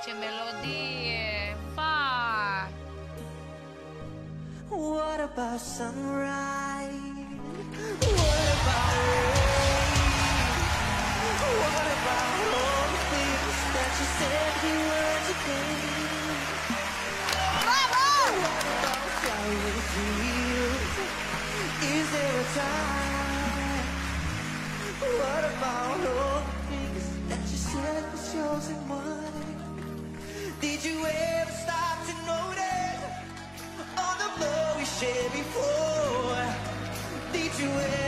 voci melodie fa What about sunrise? What about rain? What about all the things that you said you were to be? Shared before? Did you ever?